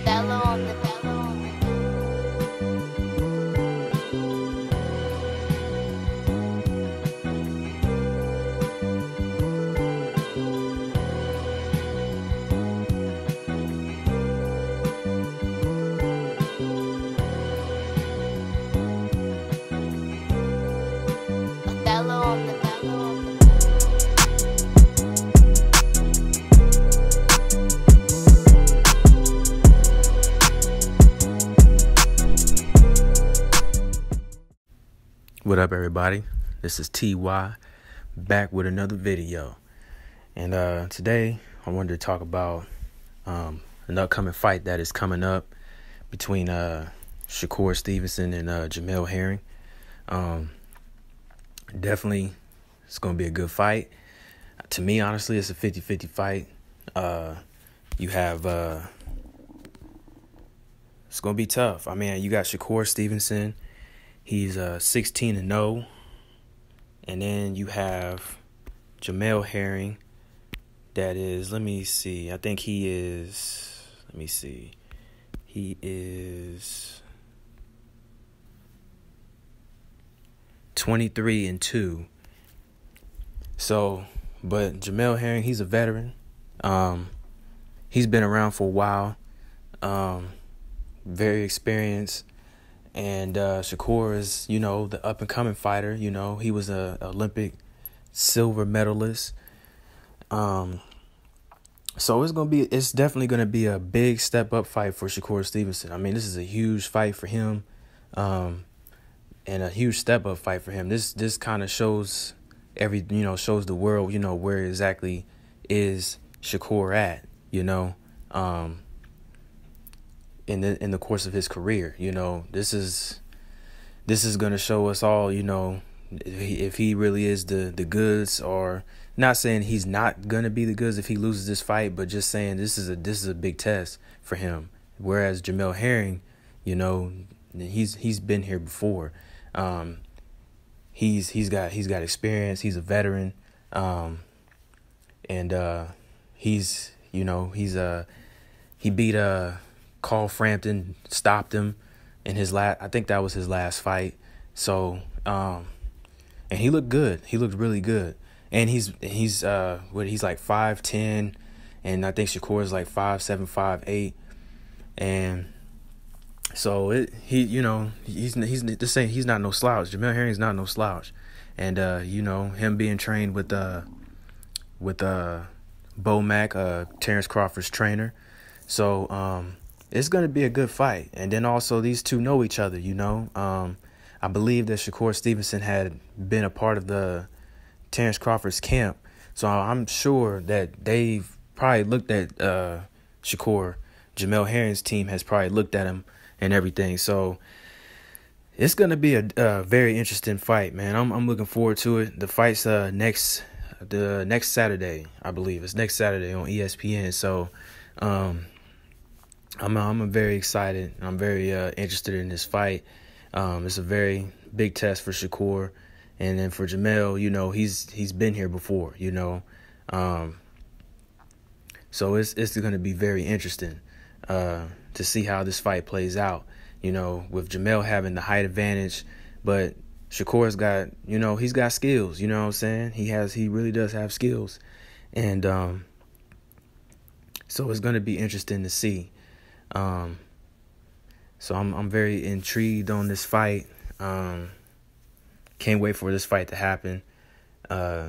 Othello What up, everybody? This is TY back with another video. And uh, today I wanted to talk about um, an upcoming fight that is coming up between uh, Shakur Stevenson and uh, Jamel Herring. Um, definitely, it's going to be a good fight. To me, honestly, it's a 50 50 fight. Uh, you have. Uh, it's going to be tough. I mean, you got Shakur Stevenson. He's uh 16 and 0. And then you have Jamel Herring. That is, let me see. I think he is let me see. He is 23 and 2. So, but Jamel Herring, he's a veteran. Um he's been around for a while. Um very experienced and uh, Shakur is, you know, the up and coming fighter. You know, he was a Olympic silver medalist. Um, so it's gonna be, it's definitely gonna be a big step up fight for Shakur Stevenson. I mean, this is a huge fight for him, um, and a huge step up fight for him. This this kind of shows every, you know, shows the world, you know, where exactly is Shakur at. You know, um, in the in the course of his career. You know, this is this is going to show us all. You know, if he, if he really is the the goods, or not saying he's not going to be the goods if he loses this fight, but just saying this is a this is a big test for him. Whereas Jamel Herring, you know, he's he's been here before. Um, he's he's got he's got experience. He's a veteran, um, and uh, he's you know he's uh he beat uh Carl Frampton stopped him in his last. I think that was his last fight. So, um, and he looked good. He looked really good. And he's he's uh what he's like five ten, and I think Shakur is like five seven five eight, and so it he you know he's he's just saying he's not no slouch. Jamel Herring's not no slouch, and uh you know him being trained with uh with uh Bomac, uh Terrence Crawford's trainer. So um it's going to be a good fight. And then also these two know each other, you know. Um, I believe that Shakur Stevenson had been a part of the Terrence Crawford's camp. So I'm sure that they've probably looked at uh, Shakur. Jamel Herring's team has probably looked at him and everything. So it's going to be a, a very interesting fight, man. I'm I'm looking forward to it. The fight's uh, next the next Saturday, I believe. It's next Saturday on ESPN. So um, I'm I'm very excited. I'm very uh, interested in this fight. Um, it's a very big test for Shakur, and then for Jamel, you know, he's he's been here before, you know, um, so it's it's going to be very interesting uh, to see how this fight plays out. You know, with Jamel having the height advantage, but Shakur's got you know he's got skills. You know what I'm saying? He has he really does have skills, and um, so it's going to be interesting to see. Um, so I'm I'm very intrigued on this fight. Um, can't wait for this fight to happen. Uh,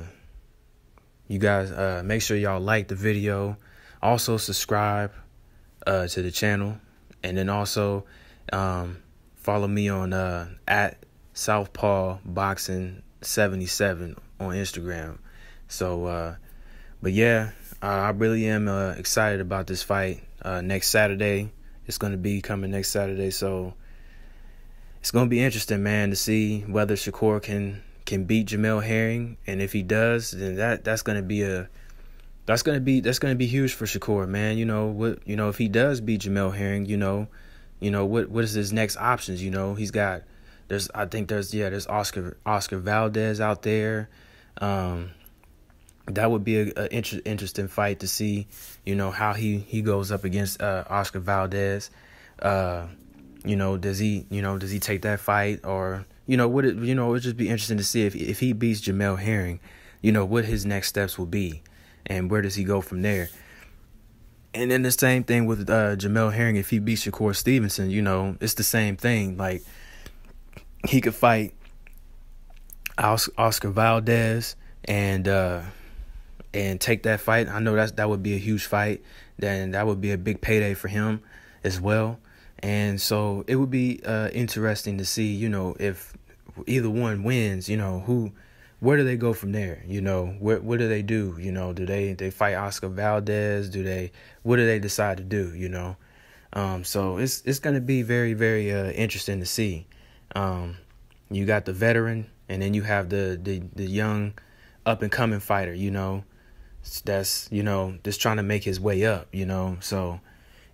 you guys, uh, make sure y'all like the video. Also subscribe uh, to the channel, and then also um, follow me on uh, at Southpaw Boxing seventy seven on Instagram. So, uh, but yeah, I really am uh, excited about this fight uh, next Saturday. It's going to be coming next Saturday, so it's going to be interesting, man, to see whether Shakur can can beat Jamel Herring, and if he does, then that that's going to be a that's going to be that's going to be huge for Shakur, man. You know what? You know if he does beat Jamel Herring, you know, you know what what is his next options? You know he's got there's I think there's yeah there's Oscar Oscar Valdez out there. Um, that would be a, a inter- interesting fight to see, you know, how he he goes up against uh, Oscar Valdez. Uh, you know, does he, you know, does he take that fight or, you know, would it, you know, it would just be interesting to see if if he beats Jamel Herring, you know, what his next steps will be, and where does he go from there. And then the same thing with uh, Jamel Herring. If he beats Shakur Stevenson, you know, it's the same thing. Like he could fight Oscar Valdez and uh, and take that fight. I know that that would be a huge fight. Then that would be a big payday for him as well. And so it would be uh, interesting to see, you know, if either one wins, you know, who, where do they go from there? You know, what what do they do? You know, do they they fight Oscar Valdez? Do they what do they decide to do? You know, um, so it's it's going to be very very uh, interesting to see. Um, you got the veteran, and then you have the the the young, up and coming fighter. You know, that's you know just trying to make his way up. You know, so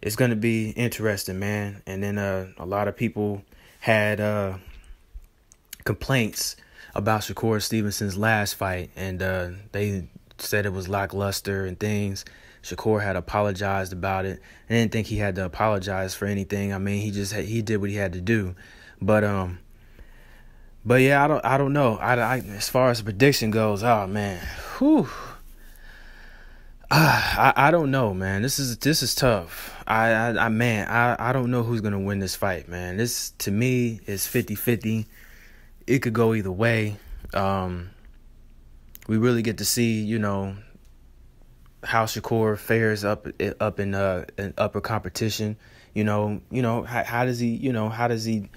it's gonna be interesting, man. And then uh, a lot of people had uh, complaints about Shakur Stevenson's last fight, and uh, they said it was lackluster and things. Shakur had apologized about it. I didn't think he had to apologize for anything. I mean, he just had, he did what he had to do. But um, but yeah, I don't I don't know. I, I as far as prediction goes, oh man, whew. Uh, I I don't know, man. This is this is tough. I I, I man, I I don't know who's gonna win this fight, man. This to me is 50-50. It could go either way. Um, we really get to see, you know, how Shakur fares up up in uh in upper competition. You know, you know how how does he, you know, how does he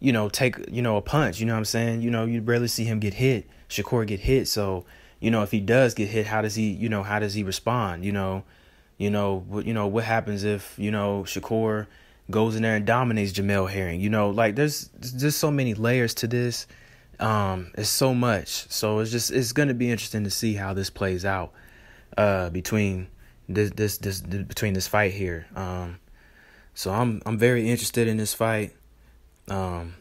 you know, take, you know, a punch, you know what I'm saying? You know, you rarely see him get hit, Shakur get hit. So, you know, if he does get hit, how does he, you know, how does he respond? You know, you know, what, you know, what happens if, you know, Shakur goes in there and dominates Jamel Herring? You know, like there's just so many layers to this. Um, it's so much. So it's just, it's going to be interesting to see how this plays out, uh, between this, this, this, between this fight here. Um, so I'm, I'm very interested in this fight. Um,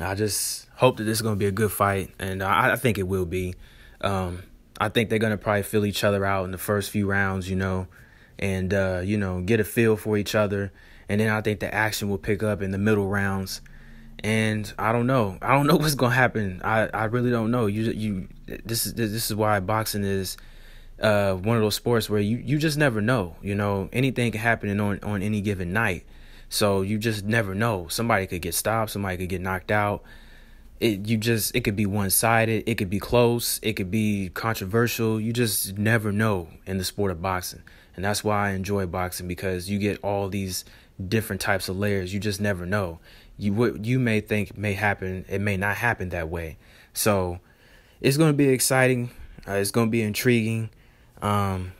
I just hope that this is going to be a good fight, and I, I think it will be. Um, I think they're going to probably fill each other out in the first few rounds, you know, and, uh, you know, get a feel for each other. And then I think the action will pick up in the middle rounds. And I don't know. I don't know what's going to happen. I, I really don't know. You you this is this is why boxing is uh, one of those sports where you, you just never know. You know, anything can happen on on any given night. So you just never know. Somebody could get stopped, somebody could get knocked out. It you just it could be one sided, it could be close, it could be controversial. You just never know in the sport of boxing. And that's why I enjoy boxing because you get all these different types of layers. You just never know. You what you may think may happen, it may not happen that way. So it's going to be exciting. Uh, it's going to be intriguing. Um,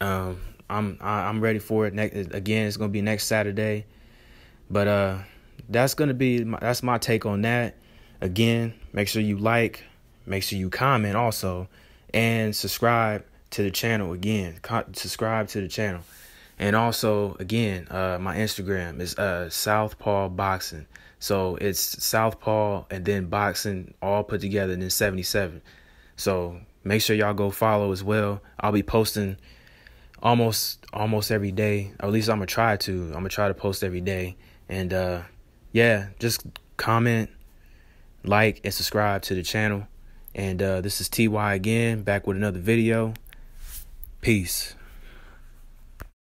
um, I'm I'm ready for it. Next again, it's gonna be next Saturday. But uh, that's gonna be my, that's my take on that. Again, make sure you like, make sure you comment also, and subscribe to the channel. Again, co- subscribe to the channel, and also again, uh, my Instagram is uh Southpaw Boxing. So it's Southpaw and then boxing all put together, and then 77. So make sure y'all go follow as well. I'll be posting almost almost every day. Or at least I'm gonna try to. I'm gonna try to post every day. And uh, yeah, just comment, like, and subscribe to the channel. And uh, this is TY again, back with another video. Peace.